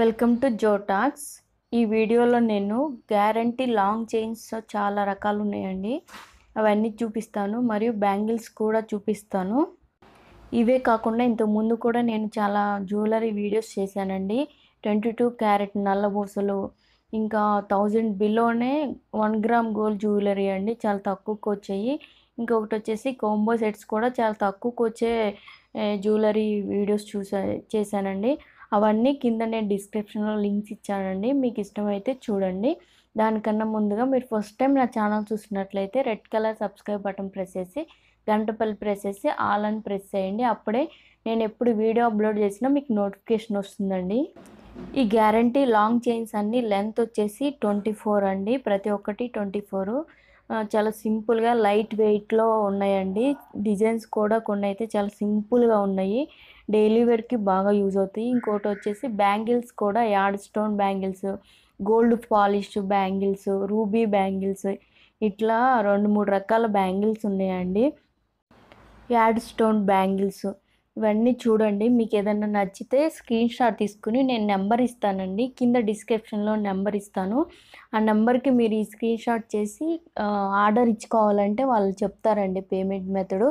Welcome to జోటాక్స్ ఈ వీడియోలో నేను గ్యారంటీ లాంగ్ చైన్స్ చాలా రకాలు ఉన్నాయండి. అవన్నీ చూపిస్తాను మరియు బ్యాంగిల్స్ కూడా చూపిస్తాను. ఇవే కాకుండా ఇంతకుముందు కూడా నేను చాలా జ్యువెలరీ వీడియోస్ చేశానండి. ట్వంటీ టూ క్యారెట్ నల్లబూసలు ఇంకా థౌజండ్ బిలోనే వన్ గ్రామ్ గోల్డ్ జ్యువెలరీ అండి చాలా తక్కువకి వచ్చాయి. ఇంకొకటి వచ్చేసి కోంబో సెట్స్ కూడా చాలా తక్కువకి వచ్చే జ్యువెలరీ వీడియోస్ చూసా చేశానండి. అవన్నీ కింద నేను డిస్క్రిప్షన్లో లింక్స్ ఇచ్చానండి. మీకు ఇష్టమైతే చూడండి. దానికన్నా ముందుగా మీరు ఫస్ట్ టైం నా ఛానల్ చూసినట్లయితే red colour subscribe button press చేసి గంటపల్లి ప్రెస్ చేసి ఆల్ అని ప్రెస్ చేయండి. అప్పుడే నేను ఎప్పుడు వీడియో అప్లోడ్ చేసినా మీకు నోటిఫికేషన్ వస్తుందండి. ఈ గ్యారంటీ లాంగ్ చైన్స్ అన్ని లెంత్ వచ్చేసి ట్వంటీ ఫోర్ అండి. ప్రతి ఒక్కటి ట్వంటీ ఫోర్ చాలా సింపుల్గా లైట్ వెయిట్లో ఉన్నాయండి. డిజైన్స్ కూడా కొన్ని అయితే చాలా సింపుల్గా ఉన్నాయి. డైలీ వేర్కి బాగా యూజ్ అవుతాయి. ఇంకోటి వచ్చేసి బ్యాంగిల్స్ కూడా ad stone bangles gold polish bangles ruby bangles ఇట్లా రెండు మూడు రకాల బ్యాంగిల్స్ ఉన్నాయండి. Ad stone bangles. ఇవన్నీ చూడండి. మీకు ఏదైనా నచ్చితే స్క్రీన్ షాట్ తీసుకుని నేను నెంబర్ ఇస్తానండి. కింద డిస్క్రిప్షన్లో నెంబర్ ఇస్తాను. ఆ నెంబర్కి మీరు ఈ స్క్రీన్ షాట్ చేసి ఆర్డర్ ఇచ్చుకోవాలంటే వాళ్ళు చెప్తారండి payment method.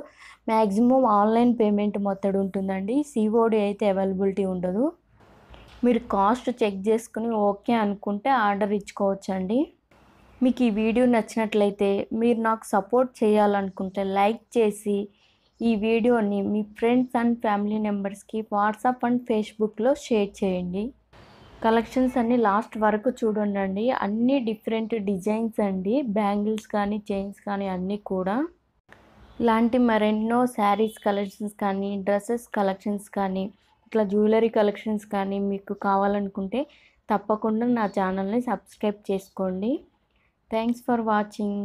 Maximum online payment method ఉంటుందండి. సిఓడి అయితే అవైలబిలిటీ ఉండదు. మీరు కాస్ట్ చెక్ చేసుకుని ఓకే అనుకుంటే ఆర్డర్ ఇచ్చుకోవచ్చండి. మీకు ఈ వీడియో నచ్చినట్లయితే మీరు నాకు సపోర్ట్ చేయాలనుకుంటే లైక్ చేసి ఈ వీడియోని మీ ఫ్రెండ్స్ అండ్ ఫ్యామిలీ మెంబర్స్కి వాట్సాప్ అండ్ ఫేస్బుక్లో షేర్ చేయండి. కలెక్షన్స్ అన్నీ లాస్ట్ వరకు చూడండి అన్నీ డిఫరెంట్ డిజైన్స్ అండి. బ్యాంగిల్స్ కానీ చైన్స్ కానీ అన్నీ కూడా. ఇలాంటి మరెన్నో శారీస్ కలెక్షన్స్ కానీ డ్రెస్సెస్ కలెక్షన్స్ కానీ ఇట్లా జ్యువెలరీ కలెక్షన్స్ కానీ మీకు కావాలనుకుంటే తప్పకుండా నా ఛానల్ని సబ్స్క్రైబ్ చేసుకోండి. Thanks for watching.